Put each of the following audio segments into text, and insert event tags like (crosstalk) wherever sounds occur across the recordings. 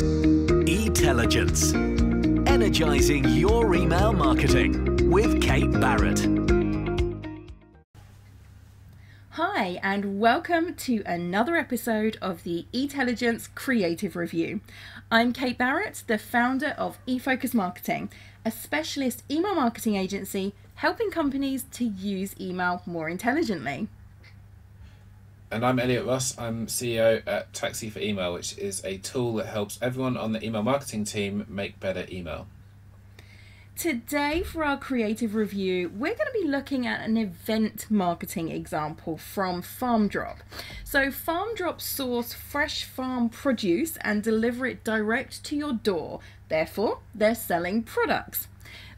Intelligence. Energizing your email marketing with Kate Barrett. Hi, and welcome to another episode of the eTelligence Creative Review. I'm Kate Barrett, the founder of eFocus Marketing, a specialist email marketing agency helping companies to use email more intelligently. And I'm Elliot Ross. I'm CEO at Taxi for Email, which is a tool that helps everyone on the email marketing team make better email. Today, for our creative review, we're going to be looking at an event marketing example from FarmDrop. So, FarmDrop source fresh farm produce and deliver it direct to your door. Therefore, they're selling products.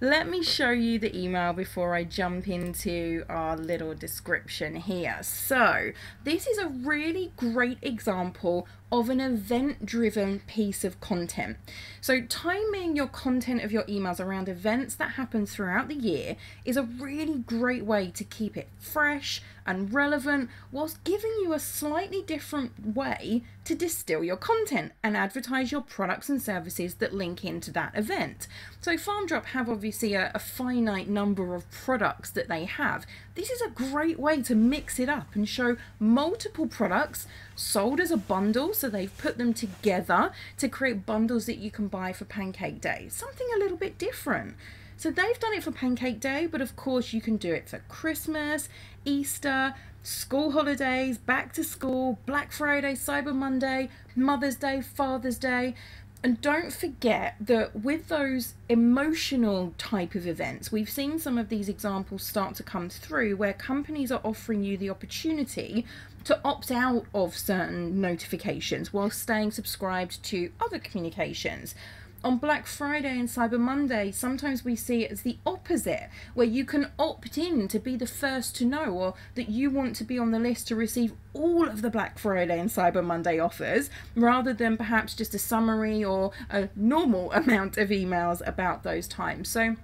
Let me show you the email before I jump into our little description here. So, this is a really great example of an event driven piece of content. So, timing your content of your emails around events that happen throughout the year is a really great way to keep it fresh and relevant whilst giving you a slightly different way to distill your content and advertise your products and services that link into that event. So, FarmDrop have obviously a, a finite number of products that they have. This is a great way to mix it up and show multiple products sold as a bundle. So they've put them together to create bundles that you can buy for Pancake Day. Something a little bit different. So they've done it for Pancake Day, but of course you can do it for Christmas, Easter, school holidays, back to school, Black Friday, Cyber Monday, Mother's Day, Father's Day. And don't forget that with those emotional type of events, we've seen some of these examples start to come through where companies are offering you the opportunity to opt out of certain notifications while staying subscribed to other communications on Black Friday and Cyber Monday, sometimes we see it as the opposite, where you can opt in to be the first to know, or that you want to be on the list to receive all of the Black Friday and Cyber Monday offers, rather than perhaps just a summary or a normal (laughs) amount of emails about those times. So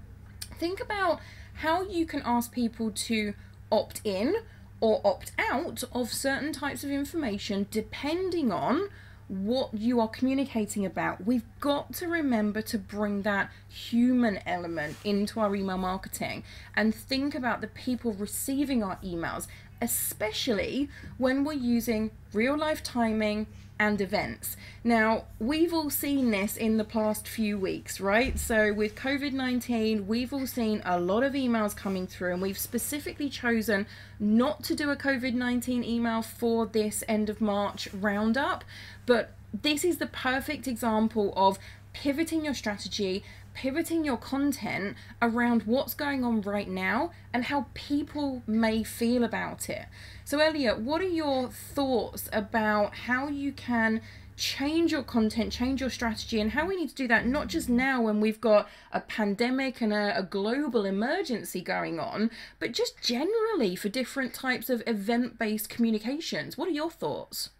think about how you can ask people to opt in or opt out of certain types of information depending on what you are communicating about, we've got to remember to bring that human element into our email marketing and think about the people receiving our emails, especially when we're using real life timing and events. Now, we've all seen this in the past few weeks, right? So, with COVID 19, we've all seen a lot of emails coming through, and we've specifically chosen not to do a COVID 19 email for this end of March roundup. But this is the perfect example of pivoting your strategy, pivoting your content around what's going on right now and how people may feel about it. So, Elliot, what are your thoughts about how you can change your content, change your strategy, and how we need to do that not just now when we've got a pandemic and a, a global emergency going on, but just generally for different types of event based communications? What are your thoughts?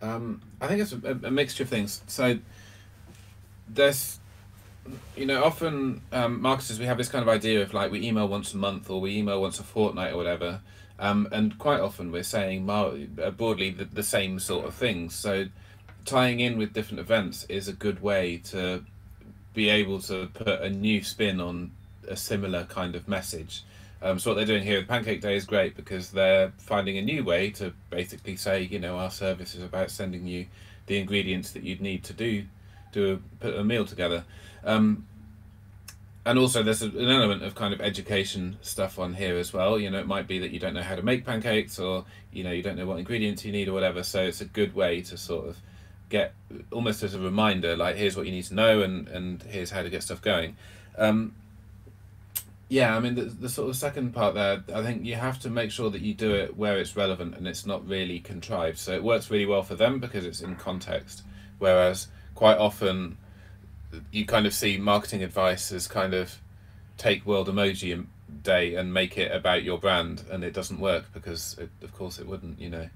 Um, I think it's a, a, mixture of things. So there's, you know, often um, marketers we have this kind of idea of like we email once a month or we email once a fortnight or whatever, um, and quite often we're saying uh, broadly the, the same sort of things. So tying in with different events is a good way to be able to put a new spin on a similar kind of message. Um, so what they're doing here with Pancake Day is great because they're finding a new way to basically say, you know, our service is about sending you the ingredients that you'd need to do to put a meal together. Um, and also there's an element of kind of education stuff on here as well. You know, it might be that you don't know how to make pancakes or, you know, you don't know what ingredients you need or whatever. So it's a good way to sort of get almost as a reminder, like here's what you need to know and, and here's how to get stuff going. Um, yeah, I mean the, the sort of second part there, I think you have to make sure that you do it where it's relevant and it's not really contrived. So it works really well for them because it's in context, whereas quite often you kind of see marketing advice as kind of take World Emoji Day and make it about your brand, and it doesn't work because it, of course it wouldn't, you know.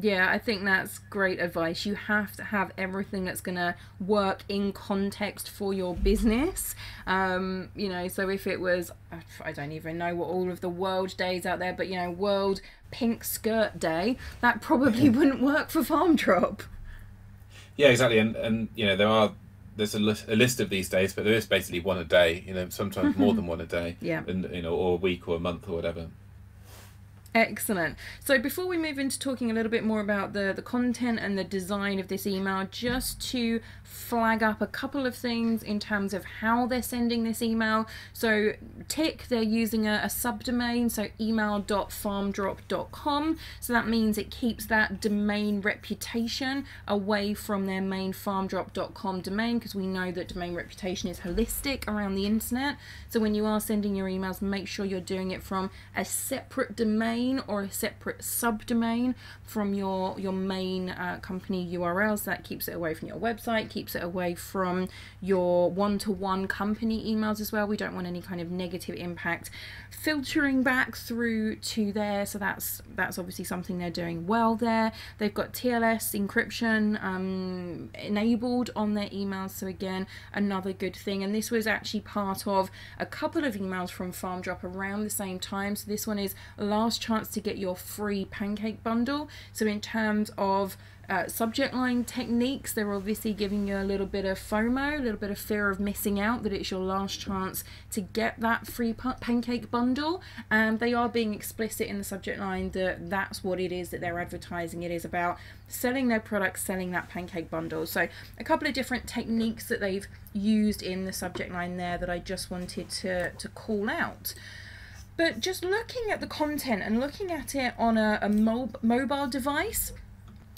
Yeah, I think that's great advice. You have to have everything that's going to work in context for your business. Um, you know, so if it was, I don't even know what all of the world days out there, but you know, World Pink Skirt Day, that probably (laughs) wouldn't work for FarmDrop. Yeah, exactly, and and you know there are there's a list, a list of these days, but there is basically one a day. You know, sometimes more (laughs) than one a day. Yeah. and you know, or a week or a month or whatever. Excellent. So before we move into talking a little bit more about the, the content and the design of this email, just to flag up a couple of things in terms of how they're sending this email. So tick, they're using a, a subdomain, so email.farmdrop.com. So that means it keeps that domain reputation away from their main farmdrop.com domain because we know that domain reputation is holistic around the internet. So when you are sending your emails, make sure you're doing it from a separate domain or a separate subdomain from your your main uh, company URLs. That keeps it away from your website, keeps it away from your one-to-one company emails as well. We don't want any kind of negative impact filtering back through to there. So that's that's obviously something they're doing well there. They've got TLS encryption um, enabled on their emails. So again, another good thing. And this was actually part of a couple of emails from FarmDrop around the same time. So this one is last chance to get your free pancake bundle. So in terms of uh, subject line techniques, they're obviously giving you a little bit of FOMO, a little bit of fear of missing out, that it's your last chance to get that free pancake bundle. And they are being explicit in the subject line that that's what it is that they're advertising. It is about selling their products, selling that pancake bundle. So, a couple of different techniques that they've used in the subject line there that I just wanted to, to call out. But just looking at the content and looking at it on a, a mob, mobile device,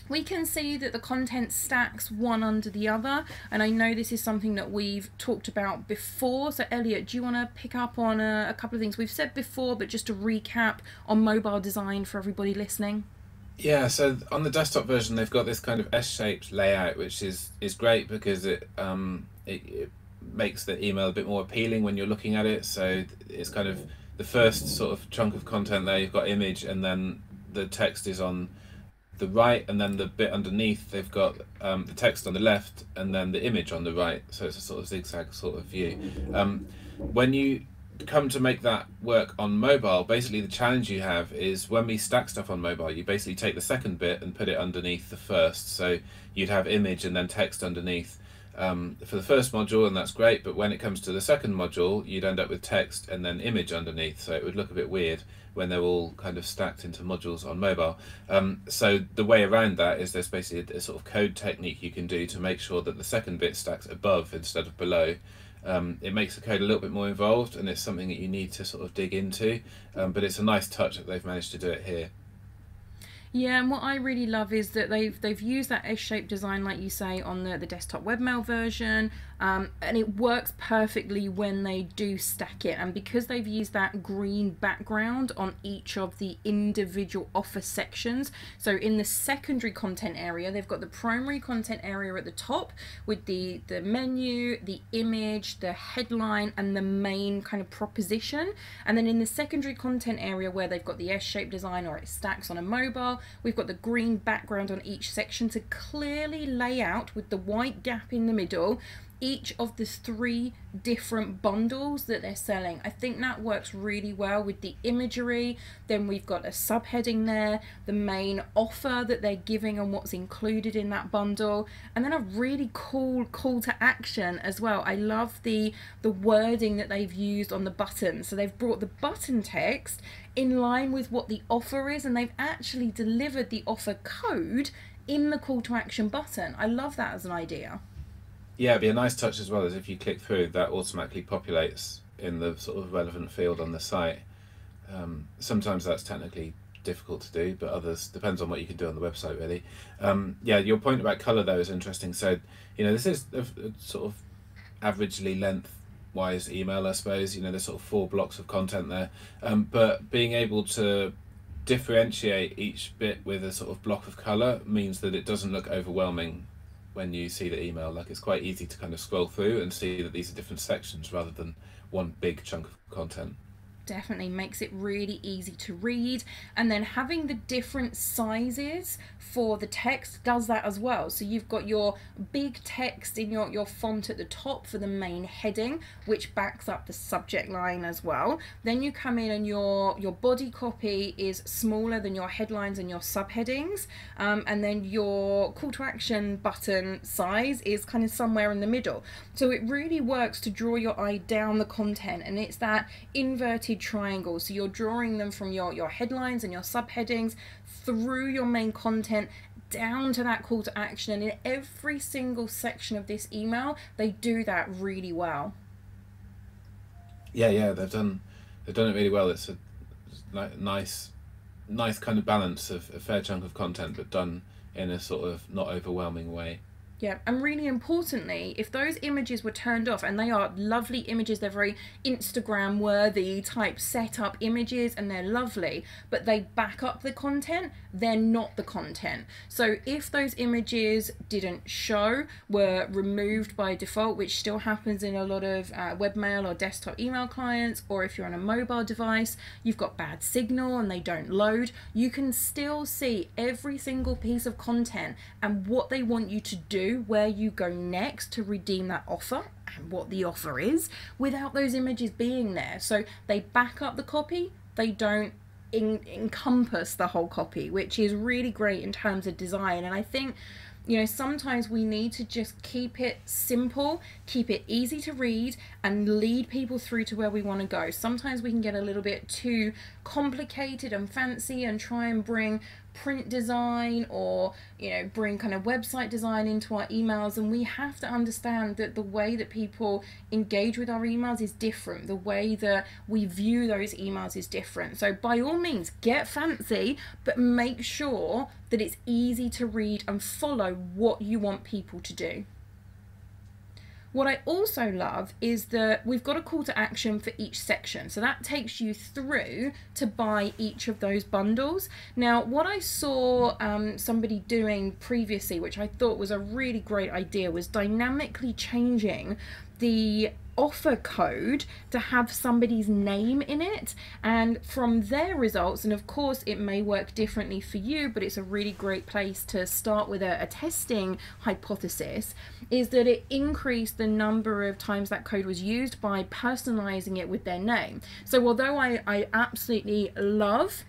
we can see that the content stacks one under the other. And I know this is something that we've talked about before. So Elliot do you want to pick up on a, a, couple of things? We've said before but just to recap on mobile design for everybody listening. Yeah so on the desktop version they've got this kind of S-shaped layout which is is great because it um it, it makes the email a bit more appealing when you're looking at it. So it's kind of the first sort of chunk of content there, you've got image, and then the text is on the right, and then the bit underneath, they've got um, the text on the left, and then the image on the right. So it's a sort of zigzag sort of view. Um, when you come to make that work on mobile, basically the challenge you have is when we stack stuff on mobile, you basically take the second bit and put it underneath the first. So you'd have image and then text underneath um, for the first module, and that's great. But when it comes to the second module, you'd end up with text and then image underneath, so it would look a bit weird when they're all kind of stacked into modules on mobile. Um, so the way around that is there's basically a, a, sort of code technique you can do to make sure that the second bit stacks above instead of below. Um, it makes the code a little bit more involved, and it's something that you need to sort of dig into. Um, but it's a nice touch that they've managed to do it here. Yeah, and what I really love is that they've they've used that S-shaped design, like you say, on the the desktop webmail version, um, and it works perfectly when they do stack it. And because they've used that green background on each of the individual offer sections, so in the secondary content area, they've got the primary content area at the top with the the menu, the image, the headline, and the main kind of proposition, and then in the secondary content area where they've got the S-shaped design or it stacks on a mobile We've got the green background on each section to clearly lay out with the white gap in the middle each of the three different bundles that they're selling. I think that works really well with the imagery. Then we've got a subheading there, the main offer that they're giving and what's included in that bundle, and then a really cool call to action as well. I love the the wording that they've used on the button. So they've brought the button text in line with what the offer is and they've actually delivered the offer code in the call to action button. I love that as an idea. Yeah, it'd be a nice touch as well as if you click through, that automatically populates in the sort of relevant field on the site. Um, sometimes that's technically difficult to do, but others depends on what you can do on the website really. Um, yeah, your point about color though is interesting. So you know this is a, a sort of averagely length wise email, I suppose. You know there's sort of four blocks of content there, um, but being able to differentiate each bit with a sort of block of color means that it doesn't look overwhelming when you see the email. Like it's quite easy to kind of scroll through and see that these are different sections rather than one big chunk of content. Definitely makes it really easy to read. And then having the different sizes for the text does that as well. So you've got your big text in your your font at the top for the main heading which backs up the subject line as well. Then you come in and your your body copy is smaller than your headlines and your subheadings. Um, and then your call to action button size is kind of somewhere in the middle. So it really works to draw your eye down the content. And it's that inverted triangle so you're drawing them from your your headlines and your subheadings through your main content down to that call to action. And in every single section of this email they do that really well. Yeah yeah they've done they've done it really well. It's a nice nice kind of balance of a fair chunk of content but done in a sort of not overwhelming way yeah, and really importantly, if those images were turned off, and they are lovely images, they're very Instagram worthy type setup images, and they're lovely, but they back up the content, they're not the content. So if those images didn't show, were removed by default, which still happens in a lot of uh, webmail or desktop email clients, or if you're on a mobile device, you've got bad signal and they don't load, you can still see every single piece of content and what they want you to do where you go next to redeem that offer and what the offer is without those images being there. So they back up the copy, they don't encompass the whole copy, which is really great in terms of design. And I think you know, sometimes we need to just keep it simple, keep it easy to read, and lead people through to where we want to go. Sometimes we can get a little bit too complicated and fancy and try and bring print design or you know bring kind of website design into our emails. And we have to understand that the way that people engage with our emails is different. The way that we view those emails is different. So by all means get fancy but make sure that it's easy to read and follow what you want people to do what I also love is that we've got a call to action for each section. So that takes you through to buy each of those bundles. Now, what I saw um, somebody doing previously, which I thought was a really great idea, was dynamically changing the offer code to have somebody's name in it. And from their results and of course it may work differently for you but it's a really great place to start with a, a testing hypothesis is that it increased the number of times that code was used by personalizing it with their name. So although I, I absolutely love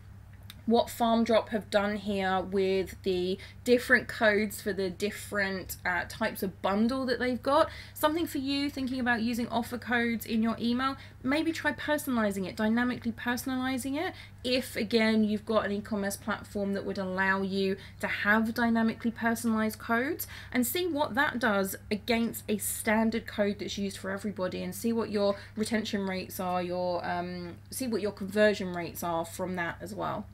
what FarmDrop have done here with the different codes for the different uh, types of bundle that they've got. Something for you thinking about using offer codes in your email, maybe try personalizing it, dynamically personalizing it. If again you've got an e-commerce platform that would allow you to have dynamically personalized codes and see what that does against a standard code that's used for everybody and see what your retention rates are, your um, see what your conversion rates are from that as well.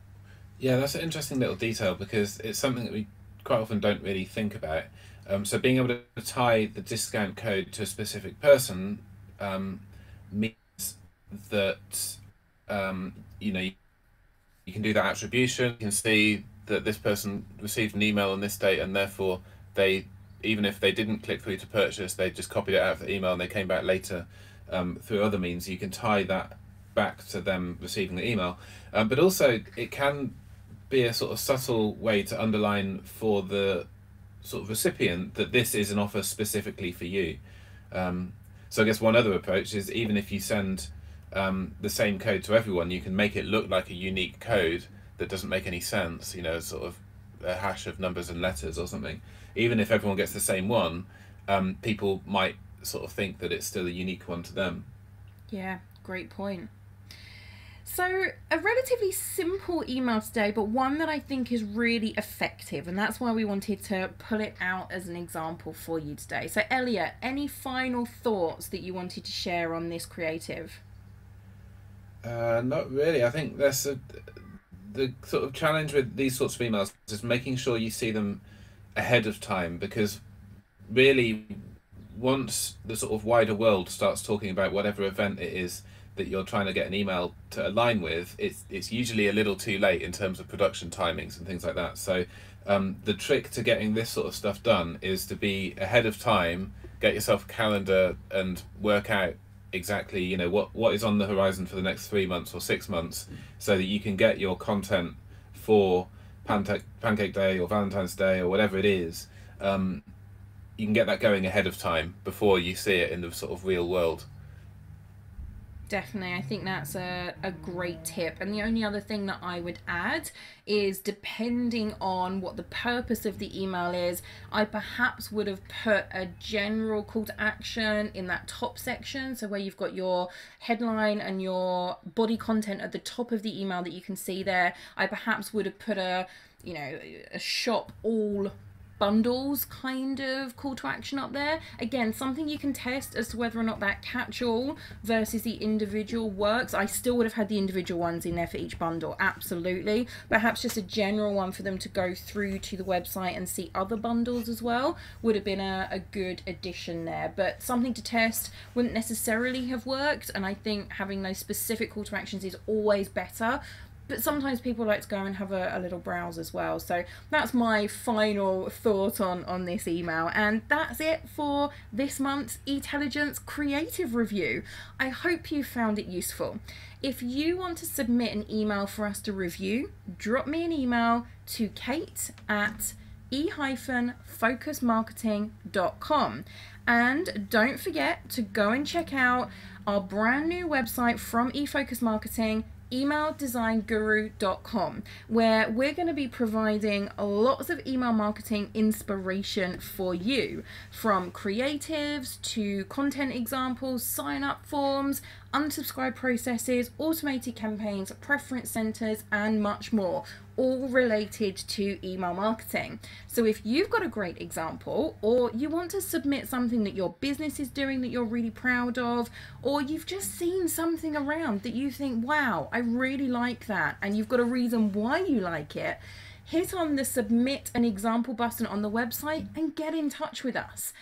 Yeah, that's an interesting little detail because it's something that we quite often don't really think about. Um, so being able to tie the discount code to a specific person um, means that um, you know you, you, can do that attribution. You can see that this person received an email on this date, and therefore they, even if they didn't click through to purchase, they just copied it out of the email and they came back later um, through other means. You can tie that back to them receiving the email, um, but also it can be a sort of subtle way to underline for the sort of recipient that this is an offer specifically for you. Um, so I guess one other approach is even if you send um, the same code to everyone, you can make it look like a unique code that doesn't make any sense. You know, sort of a hash of numbers and letters or something. Even if everyone gets the same one, um, people might sort of think that it's still a unique one to them. Yeah, great point. So, a relatively simple email today, but one that I think is really effective, and that's why we wanted to pull it out as an example for you today. So, Elliot, any final thoughts that you wanted to share on this creative? Uh, not really. I think that's a, the sort of challenge with these sorts of emails is making sure you see them ahead of time because really, once the sort of wider world starts talking about whatever event it is that you're trying to get an email to align with, it's it's usually a little too late in terms of production timings and things like that. So um, the trick to getting this sort of stuff done is to be ahead of time, get yourself a calendar and work out exactly you know what what is on the horizon for the next three months or six months, so that you can get your content for Pancake Pancake Day or Valentine's Day or whatever it is. Um, you can get that going ahead of time before you see it in the sort of real world. Definitely, I think that's a, a great tip. And the only other thing that I would add is depending on what the purpose of the email is, I perhaps would have put a general call to action in that top section. So, where you've got your headline and your body content at the top of the email that you can see there, I perhaps would have put a you know, a shop all bundles kind of call to action up there. Again, something you can test as to whether or not that catch all versus the individual works. I still would have had the individual ones in there for each bundle, absolutely. Perhaps just a general one for them to go through to the website and see other bundles as well would have been a, a good addition there. But something to test wouldn't necessarily have worked, and I think having those specific call to actions is always better but sometimes people like to go and have a, a, little browse as well. So that's my final thought on, on this email. And that's it for this month's Etelligence Creative Review. I hope you found it useful. If you want to submit an email for us to review, drop me an email to kate at e-focusmarketing.com. And don't forget to go and check out our brand new website from eFocus Marketing emaildesignguru.com, where we're going to be providing lots of email marketing inspiration for you. From creatives to content examples, sign up forms, unsubscribe processes, automated campaigns, preference centers, and much more all related to email marketing. So if you've got a great example or you want to submit something that your business is doing that you're really proud of or you've just seen something around that you think, "Wow, I really like that." And you've got a reason why you like it, hit on the submit an example button on the website and get in touch with us.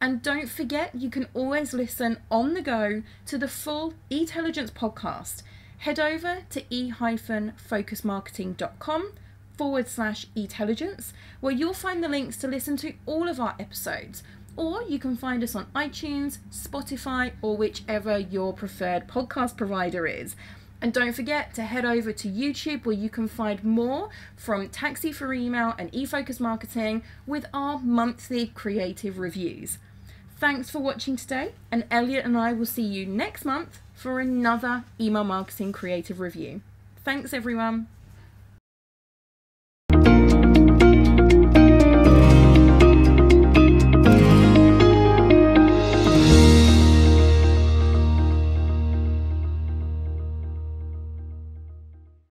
And don't forget, you can always listen on the go to the full Etelligence podcast head over to e-focusmarketing.com forward slash etelligence, where you'll find the links to listen to all of our episodes. Or you can find us on iTunes, Spotify, or whichever your preferred podcast provider is. And don't forget to head over to YouTube where you can find more from Taxi for Email and eFocus Marketing with our monthly creative reviews. Thanks for watching today, and Elliot and I will see you next month for another email marketing creative review. Thanks, everyone.